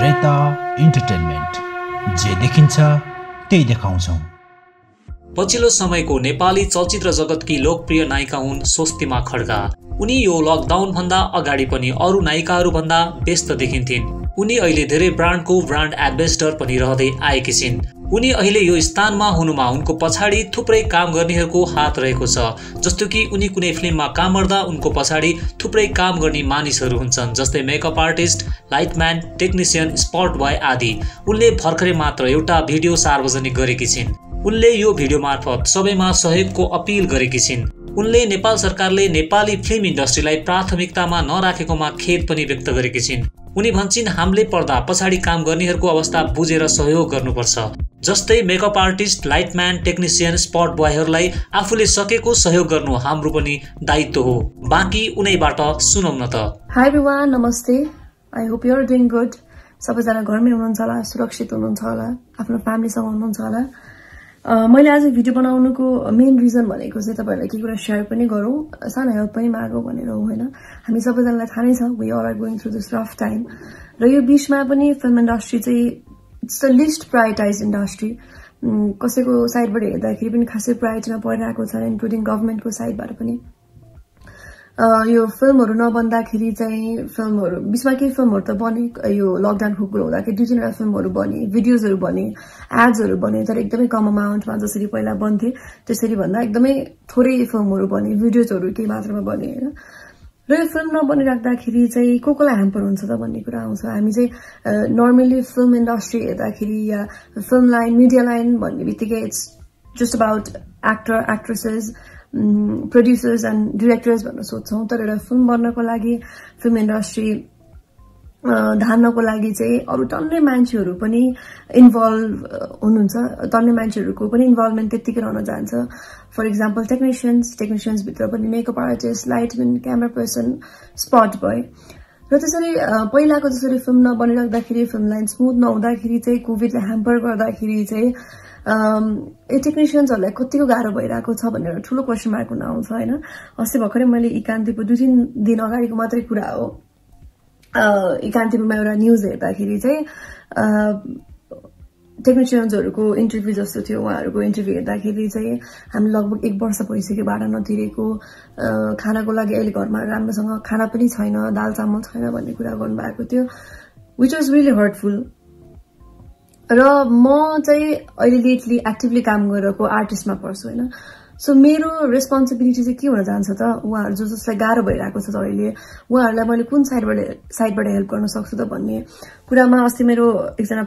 Treta entertainment जे देखिन्छ त्यही देखाउँछौँ। पछिल्लो समयको नेपाली चलचित्र जगतकी लोकप्रिय नायिका हुन् स्वस्तिमा खड्का उनी यो लकडाउनभन्दा अगाडि पनि अरू नायिकाहरूभन्दा व्यस्त देखिन्थिन्। उनी अहिले धेरै ब्रान्डको ब्रान्ड एम्बेसडर पनि रहँदै आएकी छिन्। उनी अहिले यो स्थानमा हुनुमा उनको पछाडि थुप्रै काम गर्नेहरूको हात रहेको छ जस्तो कि उनी कुनै फिल्ममा काम गर्दा उनको पछाडि थुप्रै काम गर्ने मानिसहरू हुन्छन् जस्तै makeup artist lightman technician spot boy आदि। उनले भर्खरै मात्र एउटा भिडियो सार्वजनिक गरेकी छिन्। उनले यो भिडियो मार्फत सबैमा सहयोगको अपिल गरेकी छिन्। उनले नेपाल सरकारले नेपाली फिल्म इन्डस्ट्रीलाई प्राथमिकतामा नराखेकोमा खेद पनि व्यक्त गरेकी छिन्। उनी भन्छन् हामीले पर्दा पछाडि काम गर्नेहरूको अवस्था बुझेर सहयोग गर्नुपर्छ। जस्तै makeup artist lightman technician spot बोयहरूलाई आफूले सकेको सहयोग गर्नु हाम्रो पनि दायित्व हो। बाँकी उनैबाट सुनौ न त। हाई नमस्ते। आई होप डुइङ गुड सबैजना घरमै हुनुहुन्छ होला सुरक्षित हुनुहुन्छ होला आफ्नो फ्यामिलीसँग हुनुहुन्छ होला। मैले आज भिडियो बनाउनुको मेन रिजन भनेको चाहिँ तपाईँहरूलाई के कुरा सेयर पनि गरौँ। सानो हेल्प पनि मागौँ भनेर हो होइन? हामी सबैजनालाई थाहा नै छ we are are going through this rough time र यो बिचमा पनि फिल्म इन्डस्ट्री चाहिँ it's the least prioritise industry कसैको साइडबाट हेर्दाखेरि पनि खासै प्रायोरिटीमा परिरहेको छ इन्क्लुडिङ गभर्मेन्टको साइडबाट पनि। यो फिल्महरू नबन्दाखेरि चाहिँ फिल्महरू बिचमा केही फिल्महरू त बने यो लकडाउनको कुरो हुँदाखेरि दुई तिनवटा फिल्महरू बने भिडियोजहरू बने एड्सहरू बने तर एकदमै कम अमाउन्टमा जसरी पहिला बन्थे त्यसरी भन्दा एकदमै थोरै फिल्महरू बने भिडियोजहरू केही मात्रामा बने होइन? र यो फिल्म नबनिराख्दाखेरि चाहिँ को कोलाई ह्याम्पर हुन्छ त भन्ने कुरा आउँछ। हामी चाहिँ नर्मली फिल्म इन्डस्ट्री हेर्दाखेरि या फिल्म लाइन मिडिया लाइन भन्ने बित्तिकै it's just about actor actresses producers and directors भनेर सोध्छौँ। तर एउटा फिल्म बन्नको लागि फिल्म इन्डस्ट्री धान्नको लागि चाहिँ अरू टन्नै मान्छेहरू पनि इन्भल्भ हुनुहुन्छ। टन्नै मान्छेहरूको पनि इन्भल्भमेन्ट त्यत्तिकै रहन जान्छ। फर इक्जाम्पल टेक्निसियन्स टेक्निसियन्सभित्र पनि makeup artist lightmen camera person spot भयो र त्यसरी पहिलाको जसरी फिल्म नबनिराख्दाखेरि फिल्म लाइन स्मुथ नहुँदाखेरि चाहिँ कोभिडले ह्याम्पर गर्दाखेरि चाहिँ ए टेक्निसियन्सहरूलाई कतिको गाह्रो भइरहेको छ भनेर ठुलो क्वेसन मार्क हुन आउँछ होइन? अस्ति भर्खरै मैले इकान्तिको दुई तिन दिन अगाडिको मात्रै कुरा हो। इकान्तिपुरमा एउटा न्युज हेर्दाखेरि चाहिँ टेक्निसियन्सहरूको इन्टरभ्यू जस्तो थियो उहाँहरूको इन्टरभ्यू हेर्दाखेरि चाहिँ हामी लगभग एक वर्ष भइसक्यो भाडा नतिरेको। खानाको लागि अहिले घरमा राम्रोसँग खाना पनि छैन दाल चामल छैन भन्ने कुरा गर्नुभएको थियो विच वाज रियली हर्टफुल र म चाहिँ अहिले लेटली एक्टिभली काम गरेको आर्टिस्टमा पर्छु होइन? सो मेरो रेस्पोन्सिबिलिटी चाहिँ के हुन जान्छ त उहाँहरू जो जसलाई गाह्रो भइरहेको छ त अहिले उहाँहरूलाई मैले कुन साइडबाट साइडबाट हेल्प गर्न सक्छु त भन्ने कुरामा अस्ति मेरो एकजना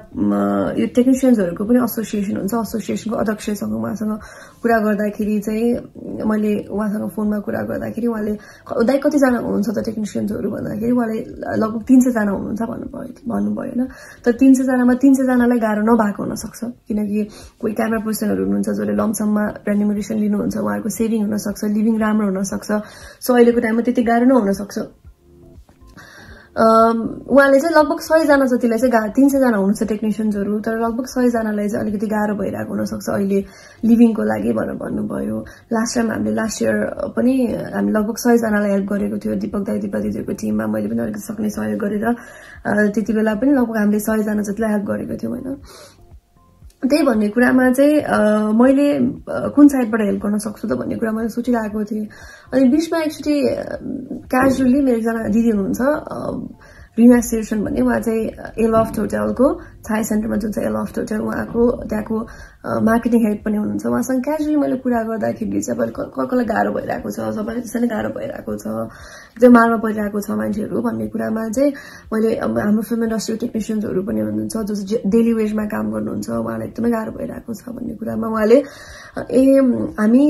यो टेक्निसियन्सहरूको पनि एसोसिएसन हुन्छ एसोसिएसनको अध्यक्षसँग उहाँसँग कुरा गर्दाखेरि चाहिँ मैले उहाँसँग फोनमा कुरा गर्दाखेरि उहाँले दाइ कतिजना हुनुहुन्छ त टेक्निसियन्सहरू भन्दाखेरि उहाँले लगभग तिन सयजना हुनुहुन्छ भन्नुभयो भन्नुभयो होइन तर तिन सयजनामा तिन सयजनालाई गाह्रो नभएको हुनसक्छ किनकि कोही क्यामेरा पर्सनहरू हुनुहुन्छ जसले लमसममा रेन्युमरेसन लिनुहुन्छ उहाँहरूको सेभिङ हुनसक्छ लिभिङ राम्रो हुनसक्छ सो अहिलेको टाइममा त्यति गाह्रो नहुनसक्छ उहाँले चाहिँ लगभग सयजना जतिलाई चाहिँ गा तिन सयजना हुनुहुन्छ टेक्निसियन्सहरू तर लगभग सयजनालाई चाहिँ अलिकति गाह्रो भइरहेको हुनसक्छ अहिले लिभिङको लागि भनेर भन्नुभयो। लास्ट टाइम हामीले लास्ट इयर पनि हामी लगभग सयजनालाई हेल्प गरेको थियो। दिपक दाई दिपा दिदीहरूको टिममा मैले पनि अलिकति सक्ने सहयोग गरेर त्यति बेला पनि लगभग हामीले सयजना जतिलाई हेल्प गरेको थियौँ होइन। त्यही भन्ने कुरामा चाहिँ मैले कुन साइडबाट हेल्प गर्न सक्छु त भन्ने कुरा मैले सोचिरहेको थिएँ। अनि बिचमा एक्चुली क्याजुअली मेरो एकजना दिदी हुनुहुन्छ रिना स्टेसन भन्ने उहाँ चाहिँ एलफ्ट होटलको थाई सेन्टरमा जुन चाहिँ एलफ्ट होटल उहाँको त्यहाँको मार्केटिङ हेड पनि हुनुहुन्छ। उहाँसँग क्याजुअली मैले कुरा गर्दाखेरि चाहिँ अब कसलाई गाह्रो भइरहेको छ सबैलाई त्यसै नै गाह्रो भइरहेको छ एकदम मारमा परिरहेको छ मान्छेहरू भन्ने कुरामा चाहिँ मैले अब हाम्रो फिल्म इन्डस्ट्री टेक्निसियन्सहरू पनि हुनुहुन्छ जो चाहिँ डेली वेजमा काम गर्नुहुन्छ उहाँलाई एकदमै गाह्रो भइरहेको छ भन्ने कुरामा उहाँले ए हामी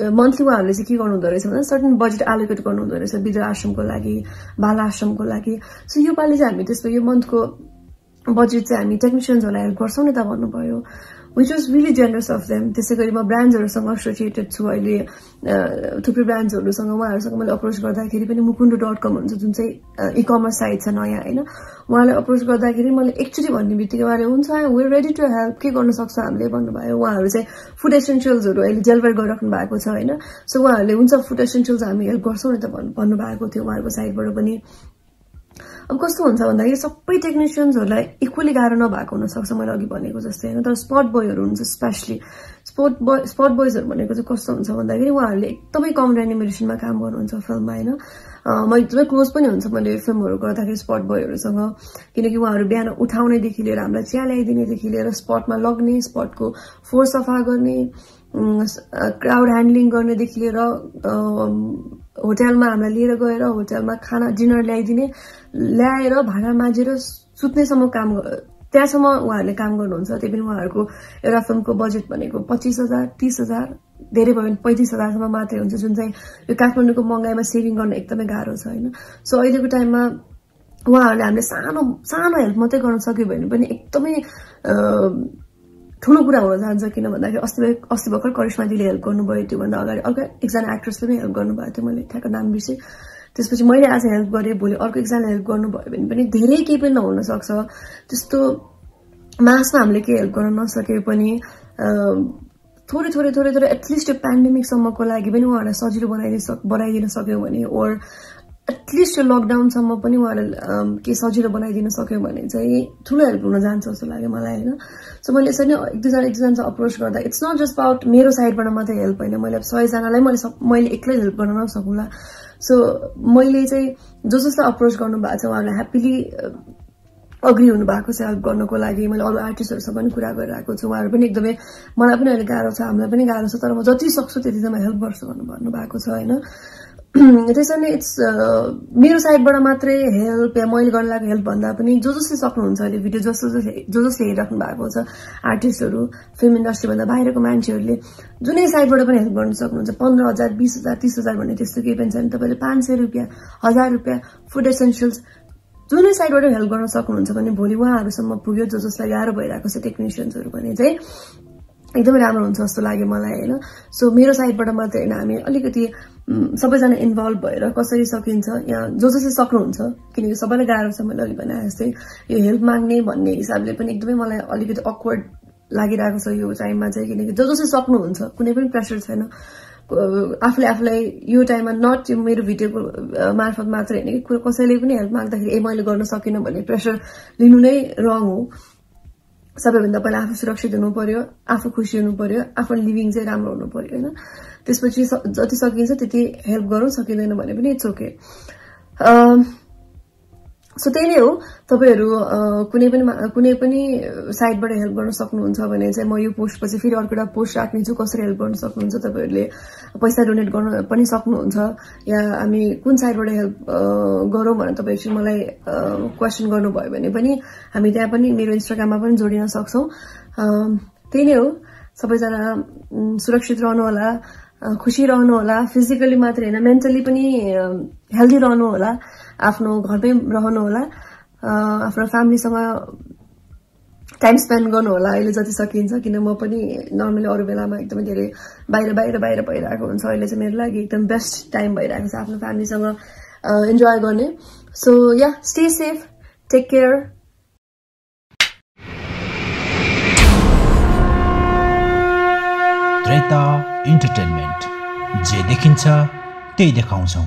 मन्थली उहाँहरूले चाहिँ के गर्नु हुँदो रहेछ भने सर्टन बजेट एलोकेट गर्नु हुँदो रहेछ वृद्ध आश्रमको लागि बाल आश्रमको लागि। सो योपालि चाहिँ हामी त्यस्तो यो मन्थको बजेट चाहिँ हामी टेक्निसियन्सहरूलाई हेल्प गर्छौँ नि त भन्नुभयो। Which was really generous of them त्यसै गरी म ब्रान्ड्सहरूसँग एसोसिएटेड छु अहिले थुप्रै ब्रान्ड्सहरूसँग उहाँहरूसँग मैले अप्रोच गर्दाखेरि पनि मुकुन्डो डट कम हुन्छ जुन चाहिँ इ कमर्स साइट छ नयाँ होइन? उहाँलाई अप्रोच गर्दाखेरि मैले एकचोटि भन्ने बित्तिकै उहाँले हुन्छ वेयर रेडी टु हेल्प के गर्न सक्छ हामीले? भन्नुभयो। उहाँहरू चाहिँ फुड एसेन्सियल्सहरू अहिले डेलिभर गरिराख्नु भएको छ होइन? सो उहाँहरूले हुन्छ फुड एसेन्सियल्स हामी हेल्प गर्छौँ नि त भन्नुभएको थियो उहाँहरूको साइडबाट पनि। अब कस्तो हुन्छ भन्दाखेरि सबै टेक्निसियन्सहरूलाई इक्वली गाह्रो नभएको हुनसक्छ मैले अघि भनेको जस्तै होइन। तर स्पट बोयहरू हुन्छ स्पेसली स्पोर्ट बोय स्पट बोइजहरू भनेको चाहिँ कस्तो हुन्छ भन्दाखेरि उहाँहरूले एकदमै कम रेनिमेसनमा काम गर्नुहुन्छ फिल्ममा होइन। म एकदमै क्लोज पनि हुन्छ मैले फिल्महरू गर्दाखेरि स्पट बोयहरूसँग किनकि उहाँहरू बिहान उठाउनेदेखि लिएर हामीलाई चिया ल्याइदिनेदेखि लिएर स्पटमा लग्ने स्पटको फोहोर सफा गर्ने क्राउड ह्यान्डलिङ गर्नेदेखि लिएर होटलमा हामीलाई लिएर गएर होटलमा खाना डिनर ल्याइदिने ल्याएर भाँडा माझेर सुत्नेसम्म काम त्यहाँसम्म उहाँहरूले काम गर्नुहुन्छ। त्यही पनि उहाँहरूको एउटा फिल्मको बजेट भनेको पच्चिस हजार तिस हजार धेरै भयो भने पैँतिस हजारसम्म मात्रै हुन्छ। जुन चाहिँ यो काठमाडौँको महँगाइमा सेभिङ गर्न एकदमै गाह्रो छ होइन? सो अहिलेको टाइममा उहाँहरूले हामीले सानो सानो हेल्प मात्रै गर्न सक्यो भने पनि एकदमै ठुलो कुरा हुन जान्छ किन भन्दाखेरि अस्ति अस्ति भर्खर करिश्मा दिदीले हेल्प गर्नुभयो त्योभन्दा अगाडि। अर्को एकजना एक्ट्रेसले पनि हेल्प गर्नुभएको थियो मैले ठ्याक्क नाम बिर्सेँ। त्यसपछि मैले आज हेल्प गरेँ भोलि अर्को एकजना हेल्प गर्नुभयो भने पनि धेरै केही पनि नहुन सक्छ त्यस्तो मासमा हामीले केही हेल्प गर्न नसके पनि थोरै थोरै थोरै थोरै एटलिस्ट यो पेन्डेमिकसम्मको लागि पनि उहाँहरूलाई सजिलो बनाइदिन सक बनाइदिन सक्यो भने ओर एटलिस्ट यो लकडाउनसम्म पनि उहाँहरूले के सजिलो बनाइदिन सक्यो भने चाहिँ ठुलो हेल्प हुन जान्छ जस्तो लाग्यो मलाई होइन? सो मैले यसरी नै एक दुईजना एक दुईजना अप्रोच गर्दा इट्स नट जस्ट अबाउट मेरो साइडबाट मात्रै हेल्प होइन? मैले सयजनालाई मैले मैले एक्लै हेल्प गर्न नसकुँला। सो मैले चाहिँ जो जसलाई अप्रोच गर्नु भएको छ उहाँहरूलाई ह्याप्पिली अग्री हुनुभएको छ हेल्प गर्नको लागि। मैले अरू आर्टिस्टहरूसँग पनि कुरा गरिरहेको छु। उहाँहरू पनि एकदमै मलाई पनि अहिले गाह्रो छ हामीलाई पनि गाह्रो छ तर म जति सक्छु त्यति चाहिँ म हेल्प गर्छु भन्नु भन्नुभएको छ होइन? त्यसैले इट्स मेरो साइडबाट मात्रै हेल्प या मैले गर्न लागेको हेल्प भन्दा पनि जो जसले सक्नुहुन्छ अहिले भिडियो जस जसले जो जसले हेरिराख्नु भएको छ आर्टिस्टहरू फिल्म इन्डस्ट्रीभन्दा बाहिरको मान्छेहरूले जुनै साइडबाट पनि हेल्प गर्न सक्नुहुन्छ। पन्ध्र हजार बिस हजार तिस हजार भन्ने त्यस्तो केही पनि छैन। तपाईँले पाँच सय रुपियाँ हजार रुपियाँ फुड एसेन्सियल्स जुनै साइडबाट हेल्प गर्न सक्नुहुन्छ भने भोलि उहाँहरूसम्म पुग्यो जो जसलाई गाह्रो भइरहेको छ टेक्निसियन्सहरू भने चाहिँ। एकदमै राम्रो हुन्छ जस्तो लाग्यो मलाई होइन? सो मेरो साइडबाट मात्रै होइन हामी अलिकति सबैजना इन्भल्भ भएर कसरी सकिन्छ या जो जसले सक्नुहुन्छ किनकि सबैलाई गाह्रो छ मैले अलिक भने जस्तै यो हेल्प माग्ने भन्ने हिसाबले पनि एकदमै मलाई अलिकति अक्वर्ड लागिरहेको छ यो टाइममा चाहिँ किनकि जो जसले सक्नुहुन्छ कुनै पनि प्रेसर छैन। आफूले आफूलाई यो टाइममा नट मेरो भिडियोको मार्फत मात्र होइन कि कसैले पनि हेल्प माग्दाखेरि ए मैले गर्न सकिनँ भन्ने प्रेसर लिनु नै रङ हो। सबैभन्दा पहिला आफू सुरक्षित हुनु पर्यो आफू खुसी हुनु पर्यो आफ्नो लिभिङ चाहिँ राम्रो हुनु पर्यो होइन? त्यसपछि जति सकिन्छ त्यति हेल्प गरौँ सकिँदैन भने पनि इट्स ओके सो त्यही नै हो। तपाईँहरू कुनै पनि कुनै पनि साइडबाट हेल्प गर्न सक्नुहुन्छ भने चाहिँ म यो पोस्टपछि फेरि अर्को एउटा पोस्ट राख्नेछु कसरी हेल्प गर्न सक्नुहुन्छ तपाईँहरूले पैसा डोनेट गर्न पनि सक्नुहुन्छ। या हामी कुन साइडबाट हेल्प गरौँ भनेर तपाईँ एकछिन मलाई क्वेसन गर्नुभयो भने पनि हामी त्यहाँ पनि मेरो इन्स्टाग्राममा पनि जोडिन सक्छौँ। त्यही नै हो। सबैजना सुरक्षित रहनु होला खुसी रहनु होला फिजिकली मात्रै होइन मेन्टली पनि हेल्दी रहनु होला आफ्नो घरमै रहनु होला। आफ्नो फ्यामिलीसँग टाइम स्पेन्ड गर्नु होला अहिले जति सकिन्छ किन म पनि नर्मली अरू बेलामा एकदमै धेरै बाहिर बाहिर बाहिर भइरहेको हुन्छ। अहिले चाहिँ मेरो लागि एकदम बेस्ट टाइम भइरहेको छ आफ्नो फ्यामिलीसँग इन्जोय गर्ने। So yeah stay safe take care entertainment जे देखिन्छ त्यही देखाउँछौँ।